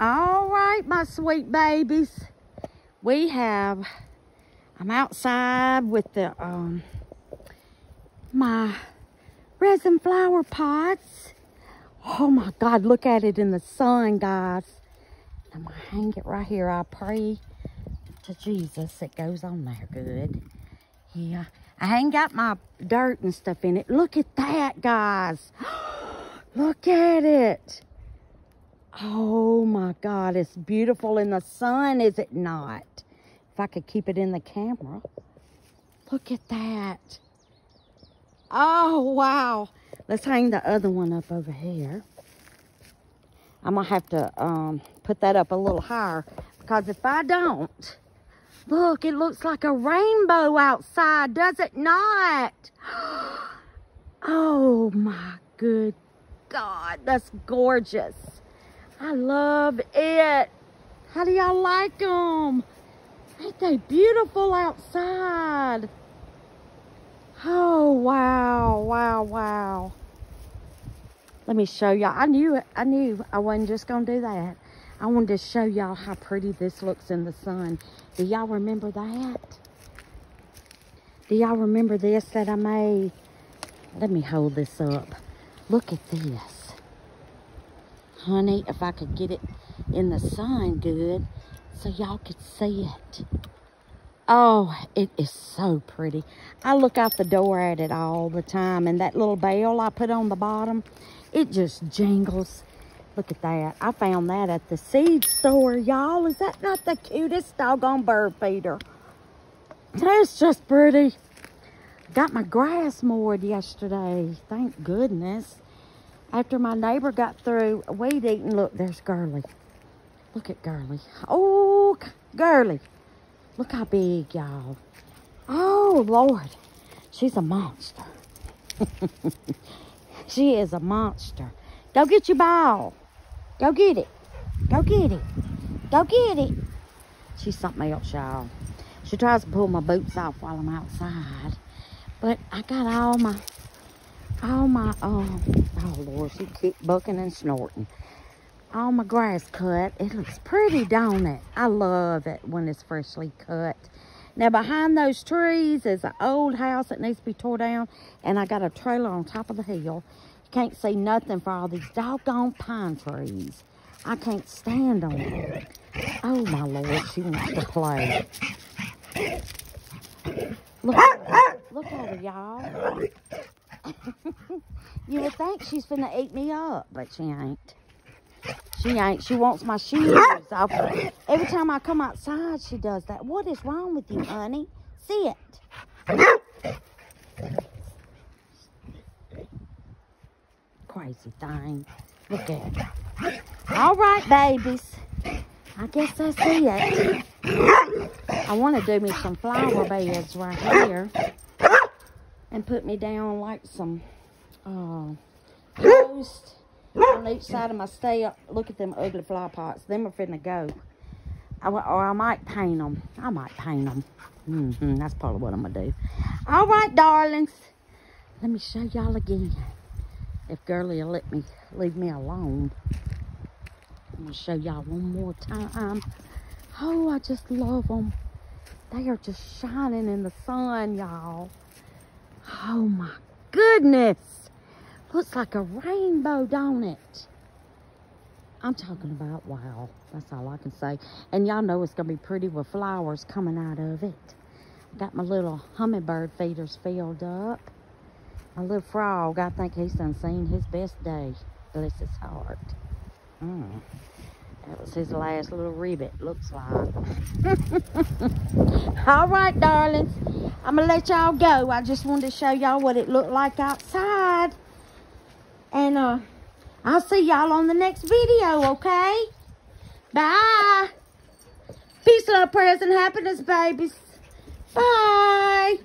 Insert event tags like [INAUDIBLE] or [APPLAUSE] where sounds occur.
All right, my sweet babies. We have, I'm outside with the, um, my resin flower pots. Oh my God, look at it in the sun, guys. I'm gonna hang it right here. I pray to Jesus it goes on there good. Yeah, I ain't got my dirt and stuff in it. Look at that, guys. [GASPS] look at it. Oh my God, it's beautiful in the sun, is it not? If I could keep it in the camera. Look at that. Oh, wow. Let's hang the other one up over here. I'm going to have to um, put that up a little higher because if I don't, look, it looks like a rainbow outside, does it not? [GASPS] Oh my good God, that's gorgeous. I love it. How do y'all like them? Ain't they beautiful outside? Oh, wow, wow, wow. Let me show y'all. I knew it. I knew I wasn't just going to do that. I wanted to show y'all how pretty this looks in the sun. Do y'all remember that? Do y'all remember this that I made? Let me hold this up. Look at this honey, if I could get it in the sun good so y'all could see it. Oh, it is so pretty. I look out the door at it all the time, and that little bell I put on the bottom, it just jingles. Look at that. I found that at the seed store, y'all. Is that not the cutest doggone bird feeder? That's just pretty. Got my grass mowed yesterday. Thank goodness. After my neighbor got through weed eating, look, there's Girly. Look at Girly. Oh, Girly. Look how big, y'all. Oh, Lord. She's a monster. [LAUGHS] she is a monster. Go get your ball. Go get it. Go get it. Go get it. She's something else, y'all. She tries to pull my boots off while I'm outside. But I got all my all my, um, oh Lord, she keep bucking and snorting. All my grass cut. It looks pretty, don't it? I love it when it's freshly cut. Now, behind those trees is an old house that needs to be tore down, and I got a trailer on top of the hill. You can't see nothing for all these doggone pine trees. I can't stand on them. Oh, my Lord, she wants to play. Look, look her, y'all. [LAUGHS] you would think she's gonna eat me up, but she ain't. She ain't. She wants my shoes off. Every time I come outside, she does that. What is wrong with you, honey? Sit. Crazy thing. Look at it. All right, babies. I guess I see it. I want to do me some flower beds right here and put me down like some uh, posts on each side of my step. Look at them ugly fly pots. Them are finna go. I, or I might paint them. I might paint them. Mm -hmm, that's probably what I'm going to do. All right, darlings. Let me show y'all again. If Girly will let me leave me alone. I'm going to show y'all one more time. Oh, I just love them. They are just shining in the sun, y'all. Oh my goodness. Looks like a rainbow, don't it? I'm talking about wow. That's all I can say. And y'all know it's going to be pretty with flowers coming out of it. Got my little hummingbird feeders filled up. My little frog, I think he's done seen his best day. Bless his heart. Mm. That was his last little ribbit, looks like. [LAUGHS] All right, darlings. I'm going to let y'all go. I just wanted to show y'all what it looked like outside. And uh, I'll see y'all on the next video, okay? Bye. Peace, love, prayers, and happiness, babies. Bye.